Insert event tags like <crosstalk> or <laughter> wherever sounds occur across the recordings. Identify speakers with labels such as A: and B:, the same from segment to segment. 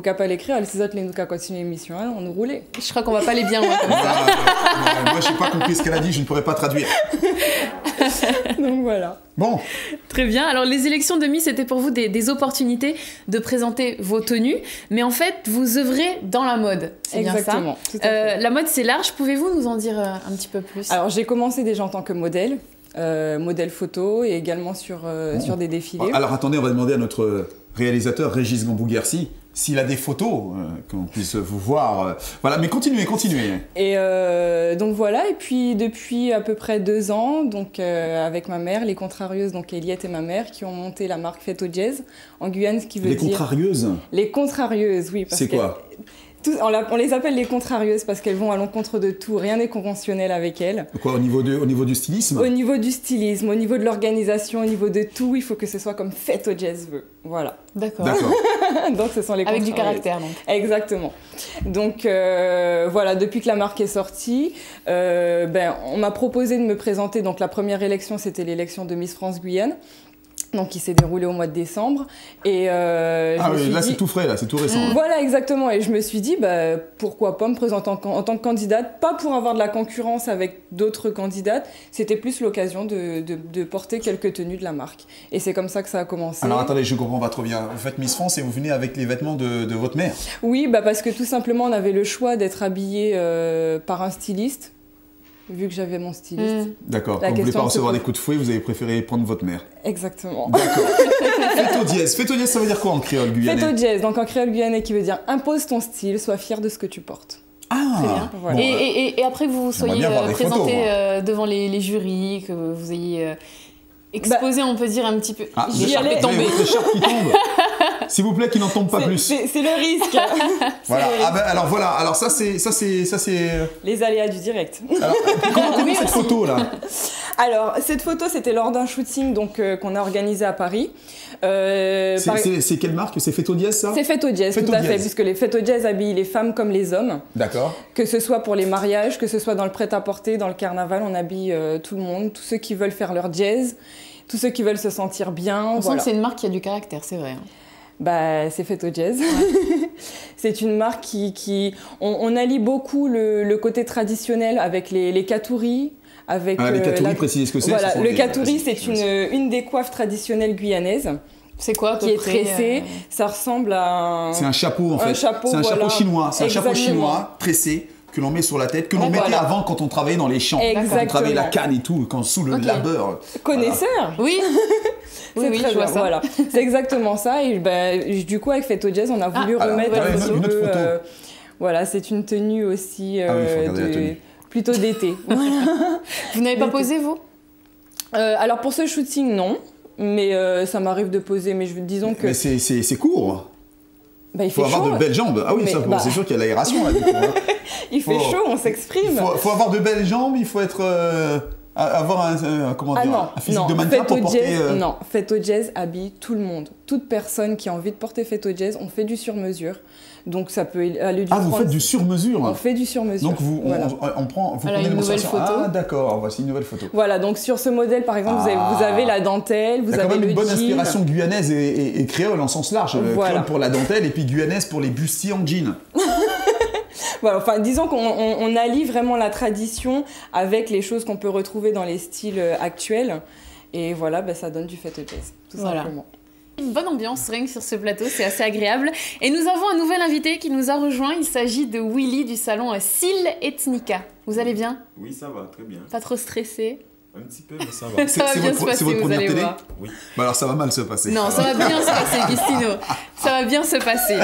A: Cap à l'écrire, les autres les nous qu'à continuer l'émission, hein, on nous roulait.
B: Je crois qu'on va pas aller bien loin comme ça.
C: Ah, moi, j'ai pas compris ce qu'elle a dit, je ne pourrais pas traduire. <laughs>
A: Donc voilà.
C: Bon,
B: Très bien. Alors, les élections de Miss, c'était pour vous des, des opportunités de présenter vos tenues. Mais en fait, vous œuvrez dans la mode. C'est bien ça
A: Exactement.
B: Euh, la mode, c'est large. Pouvez-vous nous en dire euh, un petit peu plus?
A: Alors j'ai commencé déjà en tant que modèle, euh, modèle photo et également sur, euh,
C: Bon.
A: sur des défilés.
C: alors attendez, on va demander à notre réalisateur Régis Gambou-Guercy s'il a des photos, euh, qu'on puisse vous voir. euh. Voilà, mais continuez, continuez.
A: Et euh, donc voilà, et puis depuis à peu près deux ans, donc euh, avec ma mère, les contrarieuses, donc Eliette et ma mère, qui ont monté la marque Fête au Jazz en Guyane, ce qui veut
C: Les
A: dire
C: contrarieuses,
A: les contrarieuses, oui. parce
C: c'est
A: que-
C: quoi?
A: Tout- on, l'a- on les appelle les contrarieuses parce qu'elles vont à l'encontre de tout, rien n'est conventionnel avec elles.
C: Quoi, au niveau, de, au niveau du stylisme
A: Au niveau du stylisme, au niveau de l'organisation, au niveau de tout, il faut que ce soit comme Fête au Jazz veut. Voilà.
B: D'accord.
C: D'accord. <laughs>
A: donc ce sont les
B: Avec du caractère, donc.
A: Exactement. Donc euh, voilà, depuis que la marque est sortie, euh, ben, on m'a proposé de me présenter. Donc la première élection, c'était l'élection de Miss France Guyane, donc qui s'est déroulée au mois de décembre. Et euh,
C: Ah oui, là
A: dit-
C: c'est tout frais, là, c'est tout récent. hein.
A: Voilà, exactement. Et je me suis dit, bah, pourquoi pas me présenter en, en tant que candidate, pas pour avoir de la concurrence avec d'autres candidates, c'était plus l'occasion de, de- de porter quelques tenues de la marque. Et c'est comme ça que ça a commencé.
C: Alors attendez, je comprends pas trop bien. Vous faites Miss France et vous venez avec les vêtements de, de votre mère.
A: Oui, bah parce que tout simplement, on avait le choix d'être habillé euh, par un styliste, vu que j'avais mon styliste.
B: Mm.
C: D'accord. Comme vous voulez
A: question
C: pas recevoir des coups de fouet, vous avez préféré prendre votre mère.
A: Exactement.
C: D'accord. <laughs> Faites au dièse. Faites au dièse, ça veut dire quoi en créole
A: Faites
C: guyanais
A: au jazz, donc en créole guyanais qui veut dire impose ton style, sois fier de ce que tu portes.
C: Ah
B: Très bien.
A: Voilà.
B: Et, et- et- et après que vous soyez euh,
C: photos,
B: présenté euh, devant les, les jurys, que vous ayez euh, exposé, on peut dire, un petit peu.
C: ah,
B: J'ai
C: qui tombe. <laughs> S'il vous plaît, qu'il n'en tombe pas plus.
A: C'est c'est le risque. <laughs>
C: Voilà. Ah ben, alors voilà. Alors ça c'est ça c'est ça c'est.
A: Les aléas du direct.
C: Alors comment <laughs> comment
B: Oui,
C: cette
B: aussi.
C: photo là?
A: Alors, cette photo, c'était lors d'un shooting donc euh, qu'on a organisé à Paris. Euh,
C: C'est
A: par-
C: quelle marque? C'est Fête au dièse ça?
A: C'est Fête au Jazz,
C: Fête
A: tout
C: au
A: à fait,
C: Jazz.
A: puisque les Fêtes au Jazz habillent les femmes comme les hommes,
C: D'accord.
A: que ce soit pour les mariages, que ce soit dans le prêt-à-porter, dans le carnaval, on habille euh, tout le monde, tous ceux qui veulent faire leur jazz, tous ceux qui veulent se sentir bien.
B: On sent
A: voilà.
B: que c'est une marque qui a du caractère, c'est vrai.
A: Bah, c'est Fête au Jazz. <laughs> c'est une marque qui. qui on, on allie beaucoup le, le côté traditionnel avec les, les katouris. Avec,
C: Ah, les
A: euh,
C: katouris, précisez ce que c'est.
A: Voilà, le katouri, c'est une, une des coiffes traditionnelles guyanaises
B: C'est quoi
A: qui est
B: près,
A: tressée.
B: euh,
A: Ça ressemble à un.
C: C'est un chapeau en fait.
A: Un chapeau,
C: c'est un chapeau chinois. C'est un chapeau chinois tressé que l'on met sur la tête, que l'on
A: Ah,
C: mettait
A: voilà.
C: avant quand on travaillait dans les champs, quand on
A: Exactement.
C: travaillait la canne et tout, quand sous le
B: Ok.
C: labeur.
A: Connaisseur
B: Oui, <laughs> oui,
A: C'est
B: oui,
A: très
B: je vois
A: bien,
B: ça.
A: Voilà, <laughs> c'est exactement ça. Et ben, du coup, avec Fête au Jazz, on a voulu
B: Ah,
C: alors,
A: remettre un
B: une
A: petit
C: autre
A: peu,
C: photo.
A: euh, voilà, c'est une tenue aussi
C: Ah oui,
A: euh, de-
C: tenue.
A: plutôt d'été. <laughs>
B: Vous n'avez pas posé, vous?
A: Euh, alors pour ce shooting, non. Mais euh, ça m'arrive de poser, mais je, disons que
C: Mais c'est- c'est c'est court.
A: bah, il
C: faut avoir
A: chaud.
C: de belles jambes. Ah oui,
A: Mais
C: ça,
A: bah.
C: c'est sûr qu'il y a l'aération là.
A: Il fait
C: faut-
A: chaud, on
C: Il
A: s'exprime.
C: faut, faut avoir de belles jambes, il faut être euh, avoir un, comment
A: Ah
C: dire,
A: non,
C: un physique
A: non,
C: de mannequin pour
A: au
C: porter.
A: jazz,
C: euh,
A: non, Fête au jazz habille tout le monde. Toute personne qui a envie de porter Fête au jazz, on fait du sur-mesure. Donc ça peut aller du
C: Ah, vous
A: 30
C: faites du sur-mesure.
A: On fait du sur-mesure.
C: Donc vous, on,
A: Voilà.
C: on- on prend, vous
B: Alors,
C: prenez
B: une nouvelle photo.
C: Ah d'accord, voici une nouvelle photo.
A: Voilà, donc sur ce modèle, par exemple, vous, avez, vous
C: Ah.
A: avez la dentelle, vous
C: Il y a quand
A: avez
C: même
A: le
C: une bonne
A: jean.
C: inspiration guyanaise et, et- et créole en sens large. Euh,
A: Voilà.
C: Créole pour la dentelle et puis guyanaise pour les bustiers en jean.
A: Voilà, enfin, disons qu'on on- on allie vraiment la tradition avec les choses qu'on peut retrouver dans les styles euh, actuels. Et voilà, ben, ça donne du fête jazz, tout
B: Voilà.
A: simplement.
B: Une bonne ambiance, que sur ce plateau, c'est assez agréable. Et nous avons un nouvel invité qui nous a rejoint. Il s'agit de Willy du salon Sil Ethnica. Vous allez bien?
D: Oui, ça va, très bien.
B: Pas trop stressé?
D: Un petit peu, mais ça <laughs> va.
B: Ça va
C: c'est
B: bien
C: votre-
B: se passer,
C: c'est votre
B: vous
C: première
B: allez
C: télé?
B: voir.
D: Oui.
C: Bah alors ça va mal se passer.
B: Non, ça va bien se passer, Gustino. Ça va bien se passer.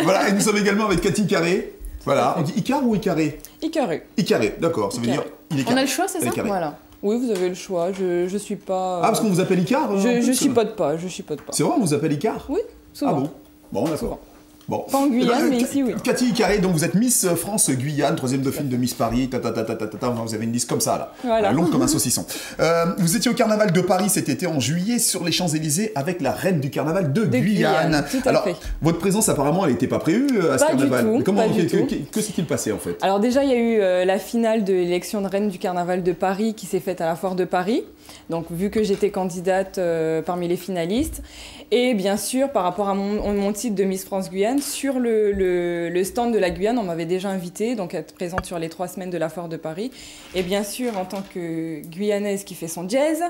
B: <laughs>
C: voilà, et nous sommes également avec Cathy Carré. Voilà, on dit Icar ou Icaré
A: Icaré.
C: Icaré, d'accord, ça veut
A: Icaré.
C: dire il est
B: On
C: carré.
B: a le choix, c'est ça.
A: Voilà. Oui, vous avez le choix. Je, je suis pas.
C: Ah, parce qu'on vous appelle Icar euh, en
A: je, je chipote pas, je chipote pas.
C: C'est vrai, on vous appelle Icar
A: Oui, souvent.
C: Ah bon Bon, d'accord. Bon.
A: Pas en Guyane,
C: Eh ben,
A: mais ici, oui.
C: Cathy Carré, donc vous êtes Miss France Guyane, troisième dauphine de Miss Paris, ta, ta, ta, vous avez une liste comme ça là,
A: Voilà.
C: Euh, longue comme un <laughs> saucisson. Euh, vous étiez au carnaval de Paris cet été en juillet sur les Champs-Élysées avec la reine du carnaval de, Guyane.
A: Guyane, tout à
C: Alors,
A: fait.
C: votre présence apparemment elle n'était pas prévue euh, à ce
A: Pas du
C: carnaval. Comment que, s'est-il passé en fait?
A: Alors déjà, il y a eu la finale de l'élection de reine du carnaval de Paris qui s'est faite à la foire de Paris. Donc vu que j'étais candidate euh, parmi les finalistes. Et bien sûr, par rapport à mon, mon titre de Miss France Guyane. Sur le, le- le stand de la Guyane, on m'avait déjà invité, donc à être présente sur les trois semaines de la foire de Paris. Et bien sûr, en tant que Guyanaise qui fait son jazz,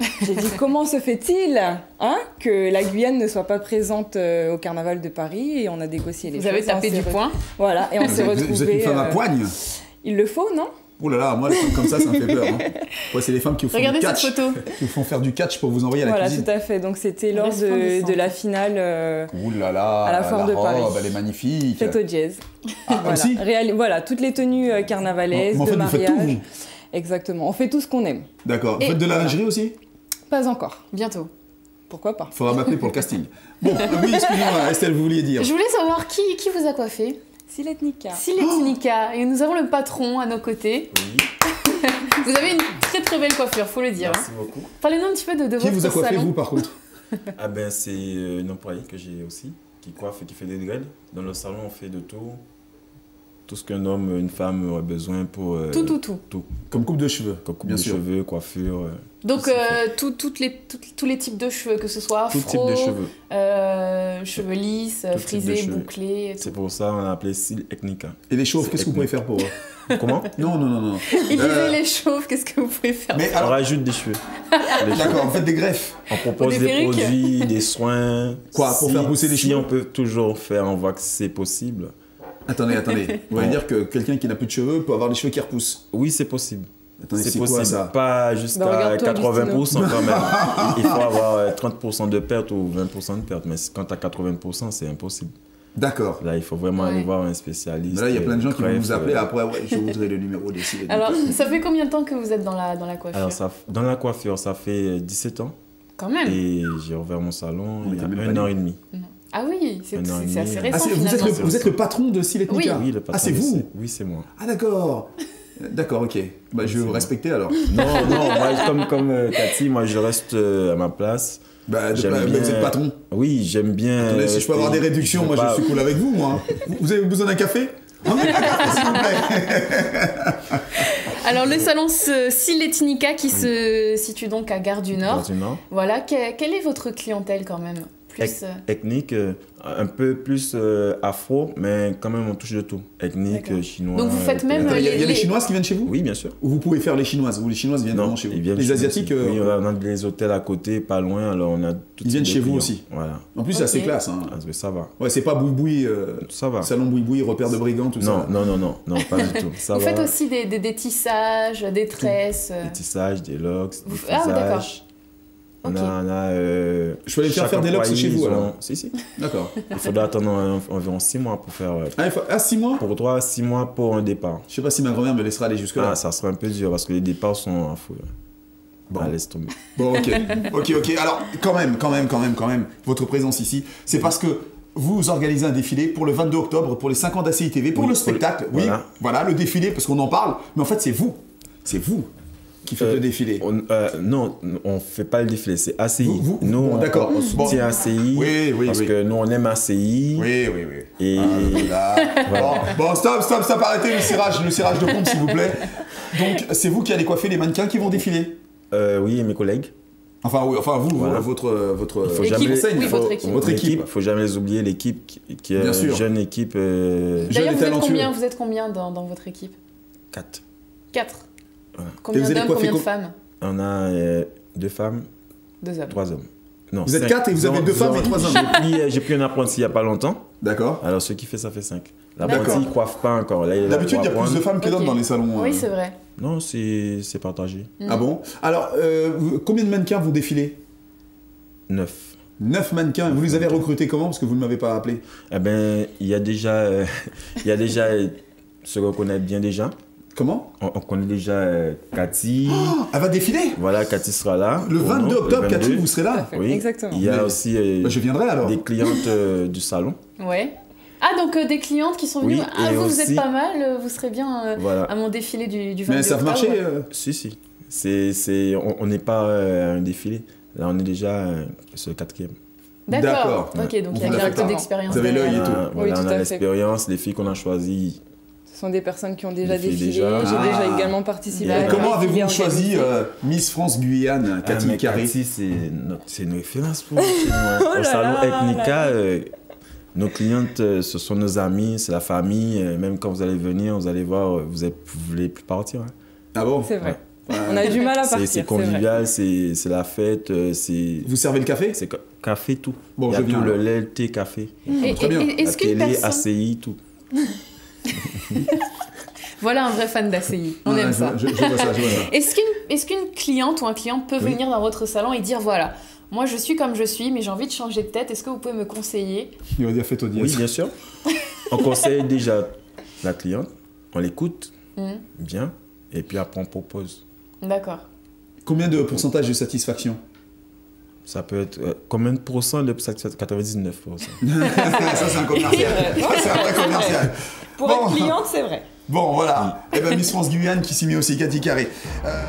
A: <laughs> j'ai dit <laughs> comment se fait-il hein, que la Guyane ne soit pas présente euh, au carnaval de Paris Et on a négocié les
B: Vous avez
A: choses, et on
B: tapé du
A: re-
B: poing.
A: Voilà, et on
C: Vous
A: s'est
C: êtes, vous êtes
A: retrouvés.
C: une femme à
A: euh,
C: poigne
A: Il le faut, non?
C: Oh là là, moi, les femmes comme ça, ça me fait peur. Hein. <laughs> Ouais, c'est les femmes qui vous font
B: Regardez
C: du
B: cette
C: catch,
B: photo.
C: qui vous font faire du catch pour vous envoyer à la
A: Voilà,
C: cuisine.
A: tout à fait. Donc c'était lors de, la finale euh,
C: Ouh là là,
A: À la foire de
C: robe,
A: Paris.
C: elle est magnifique.
A: Fête au jazz.
C: Ah,
A: Voilà.
C: aussi
A: voilà, toutes les tenues euh, carnavalaises,
C: Mais en fait,
A: de
C: vous faites tout,
A: mariage.
C: vous
A: Exactement. On fait tout ce qu'on aime.
C: D'accord. Vous faites de la
A: voilà.
C: lingerie aussi?
A: Pas encore.
B: Bientôt.
A: Pourquoi pas?
C: Faudra m'appeler pour le casting. Bon, oui, excusez-moi, Estelle, vous vouliez dire
B: Je voulais savoir qui, qui vous a coiffé?
A: Siletnika.
B: Siletnika. Et nous avons le patron à nos côtés.
D: Oui, <laughs>
B: Vous avez une très très belle coiffure, faut le dire. hein.
D: merci beaucoup.
B: Parlez-nous un petit peu de, de
C: Qui
B: votre
C: vous a coiffé,
B: salon.
C: vous, par contre <laughs>
D: Ah ben c'est euh, une employée que j'ai aussi, qui coiffe et qui fait des dreads. Dans le salon, on fait de tout. Tout ce qu'un homme, une femme aurait besoin pour... euh,
B: Tout, tout, tout.
C: Comme coupe de cheveux.
D: Comme coupe
C: Bien
D: de
C: sûr.
D: cheveux, coiffure, euh,
B: Donc, euh, tout- toutes les, tout- tous les types de cheveux, que ce soit
D: tout
B: afro,
D: type de cheveux.
B: euh, cheveux lisses, frisés,
D: cheveux.
B: bouclés.
D: C'est pour ça qu'on a appelé style Ethnica.
C: Et les chauves, qu'est-ce que vous pouvez faire pour eux <laughs>
D: Comment
C: Non, non, non, non. <laughs>
B: Il
C: Euh,
B: disait les chauves, qu'est-ce que vous pouvez faire
C: Mais
D: On
C: alors,
D: rajoute des cheveux. <laughs>
C: D'accord, vous faites des greffes.
D: On propose
B: Des
D: produits, des soins.
C: Quoi, pour faire pousser les
D: si
C: cheveux
D: on peut toujours faire, on voit que c'est possible.
C: Attendez, attendez. <laughs> Vous voulez
D: Bon.
C: dire que quelqu'un qui n'a plus de cheveux peut avoir des cheveux qui repoussent
D: Oui, c'est possible.
C: Attendez,
D: C'est possible.
C: quoi ça
D: Pas jusqu'à
A: Bah, regarde-toi,
D: 80% quand même. Il faut avoir euh, 30% de perte ou 20% de perte. Mais quand tu as 80%, c'est impossible.
C: D'accord.
D: Là, il faut vraiment
B: Ouais.
D: aller voir un spécialiste.
C: Mais là, il y a plein de gens qui vont vous appeler
D: euh,
C: après. Ouais, je <laughs> voudrais le numéro des.
B: Alors, ça fait combien de temps que vous êtes dans la, dans la coiffure?
D: Alors, ça, dans la coiffure, ça fait 17 ans.
B: Quand même.
D: Et j'ai ouvert mon salon
C: On
D: il y a un an et demi.
B: Ah oui, c'est c'est assez.
C: Ah,
B: récent
C: c'est- vous, êtes le, vous êtes le patron de Siletnika
D: Oui, le patron
C: Ah, c'est vous
D: Oui, c'est moi.
C: Ah, d'accord. <laughs> D'accord, ok. Bah, je vais vous respecter alors. <laughs>
D: Non, non, moi, comme, comme euh, Cathy, moi, je reste euh, à ma place.
C: Bah, de-
D: J'aime bien-
C: vous êtes patron.
D: Oui, j'aime bien.
C: Attendez, si je peux avoir des réductions, moi
D: pas-
C: je suis cool avec vous, moi. Vous- Vous avez besoin d'un café? Emmenez un café, s'il vous plaît. <laughs>
B: Alors, le salon Siletnika qui se situe donc à Gare du Nord.
D: une Nord.
B: Voilà, que- quelle est votre clientèle quand même? Plus. euh,
D: Ethnique, euh, un peu plus euh, afro, mais quand même on touche de tout. Ethnique, euh, chinois.
B: Donc, vous faites même,
C: Il y, a- il y a
B: les-
C: des Chinoises qui viennent chez vous?
D: Oui, bien sûr.
C: Ou vous pouvez faire les Chinoises Ou les Chinoises viennent vraiment chez vous?
D: ils viennent
C: Les
D: chez
C: Asiatiques, euh,
D: Oui, on a des hôtels à côté, pas loin, alors on a tout
C: Ils viennent chez vous aussi
D: Voilà.
C: en plus c'est assez classe. Hein.
D: Ah, ça va.
C: Ouais, c'est pas boui-boui, euh,
D: Ça va.
C: salon boui-boui, repère de brigands, tout
D: non,
C: ça.
D: non, non, non, non, pas du tout. <laughs> Ça
B: Vous
D: va.
B: faites aussi des, des, des tissages, des tresses. euh,
D: Des tissages, des locks, des
B: ah, d'accord.
D: On a, on a, euh,
C: Je peux aller faire faire des locks chez vous,
D: ils ont-
C: alors
D: Si, si.
C: D'accord.
D: Il faudra attendre en- environ 6 mois pour faire. euh,
C: Ah, il faut... ah, six mois
D: Pour 3 6 mois pour un départ.
C: Je sais pas si ma grand-mère me laissera aller jusque-là.
D: Ah, ça sera un peu dur parce que les départs sont à fou.
C: Bon.
D: Ah, laisse tomber.
C: Bon, ok. ok, ok. Alors, quand même, quand même, quand même, quand même, votre présence ici, c'est parce que vous organisez un défilé pour le 22 octobre, pour les 5 ans d'ACI TV, pour
D: Oui,
C: le
D: pour
C: spectacle.
D: le-
C: Oui,
D: voilà.
C: voilà, le défilé, parce qu'on en parle. Mais en fait, c'est vous. C'est vous qui faites
D: Euh,
C: le défilé.
D: On- euh, non, on fait pas le défilé, c'est ACI.
C: Vous- vous-
D: nous,
C: bon, d'accord.
D: on,
C: Bon.
D: soutient ACI
C: Oui, oui,
D: parce
C: oui.
D: que nous, on aime ACI.
C: Oui, oui, oui.
D: Et
C: Ah, là. <laughs> bon, bon, stop, stop, stop, arrêtez le cirage, le cirage de pompe, s'il vous plaît. Donc, c'est vous qui allez coiffer les mannequins qui vont défiler
D: euh, oui, et mes collègues.
C: Enfin, oui, enfin vous,
D: Voilà.
C: votre, votre,
D: Il faut
B: Équipe,
D: jamais
B: oui,
C: faut-
B: votre équipe.
C: Votre équipe.
D: Il faut jamais les oublier, l'équipe qui, qui est une jeune équipe. Euh,
C: Jeune
B: D'ailleurs, vous êtes combien, vous êtes combien dans, dans votre équipe?
D: 4.
B: Quatre.
D: Voilà.
B: Combien d'hommes, combien de
C: com-
B: femmes
D: On a euh, deux femmes,
B: Deux hommes.
D: trois hommes. Non,
C: Vous êtes
D: cinq.
C: quatre et vous avez deux femmes et trois hommes.
D: J'ai pris, j'ai pris un apprenti il n'y a pas longtemps.
C: D'accord.
D: Alors, ce qui fait, ça fait 5.
B: D'accord.
D: L'apprenti, il coiffe pas encore.
C: D'habitude, il y a plus de femmes que d'hommes dans les salons.
B: Oui,
C: euh.
B: c'est vrai.
D: Non, c'est c'est partagé.
C: Ah bon? Alors, euh, combien de mannequins vous défilez?
D: 9.
C: Neuf mannequins. Vous les avez recrutés comment? Parce que vous ne m'avez pas appelé.
D: Eh ben, il y a déjà, euh, <laughs> il y a déjà euh, ce qu'on connaît bien déjà.
C: Comment?
D: On, on connaît déjà euh, Cathy.
C: Ah, Elle va défiler
D: Voilà, Cathy sera là.
C: Le
D: pour
C: 22
D: nous, le
C: octobre,
D: 22.
C: Cathy, vous serez là
D: Oui.
A: Exactement.
D: Il y a
C: Mais-
D: aussi euh,
C: Bah, Je viendrai alors.
D: des clientes euh, du salon.
B: Ouais. Ah, donc euh, des clientes qui sont venues.
D: Oui,
B: ah, vous, vous êtes pas mal, vous serez bien euh,
D: Voilà.
B: à mon défilé du, du 22
C: Mais elles savent marcher
B: octobre.
C: euh
D: Si, si. C'est, c'est, on on n'est pas euh, à un défilé. Là, on est déjà euh, sur le quatrième.
B: D'accord.
C: D'accord.
B: Ok, donc
C: On
B: il y a direct
C: fait
B: d'expérience.
C: Vous avez l'œil et tout.
D: On a- voilà,
A: Oui,
D: on a l'expérience. Les filles qu'on a choisies.
A: Sont des personnes qui ont déjà
D: Des filles
A: défilé.
D: déjà.
A: J'ai
C: Ah.
A: déjà également participé
D: Et
A: à
C: comment avez-vous choisi euh, Miss France Guyane, Cathy
D: Ah, mais
C: Carré
D: Cathy, c'est, une référence pour nous. <laughs>
A: Oh
D: Au salon Ethnica, euh, Nos clientes, euh, ce sont nos amis, c'est la famille. euh, Même quand vous allez venir, vous allez voir, vous ne voulez plus partir. hein.
C: Ah bon
A: C'est vrai.
C: Ouais.
A: On a du mal à partir.
D: c'est convivial, c'est la fête, c'est
C: Vous servez le café
D: c'est ca- café, tout.
C: Bon,
D: Il y a
C: je viens.
D: tout, le lait, le thé, café.
B: Et-
C: très
B: et-
C: bien.
B: et-
D: La
B: Est-ce qu'une
D: télé,
B: personne...
D: ACI, tout. <laughs> <laughs>
B: Voilà un vrai fan d'ACI. On
C: Ouais,
B: aime
C: je-
B: ça.
C: Je, je vois ça, je vois ça. <laughs>
B: Est-ce qu'une est cliente ou un client peut
C: Oui.
B: venir dans votre salon et dire voilà, moi je suis comme je suis, mais j'ai envie de changer de tête, est-ce que vous pouvez me conseiller?
C: Il va dire faites audience.
D: Oui, bien sûr. On conseille déjà la cliente, on l'écoute
B: Mhm.
D: bien, et puis après on propose.
B: D'accord.
C: Combien de pourcentage de satisfaction?
D: Ça peut être euh, combien de pourcents de 99 <laughs>
C: Ça, c'est un commercial. Ça, c'est un vrai commercial.
A: Pour
C: Bon.
A: être cliente, c'est vrai.
C: Bon, voilà. Eh ben, Miss France Guyane qui s'y met aussi, Cathy Carré. Euh,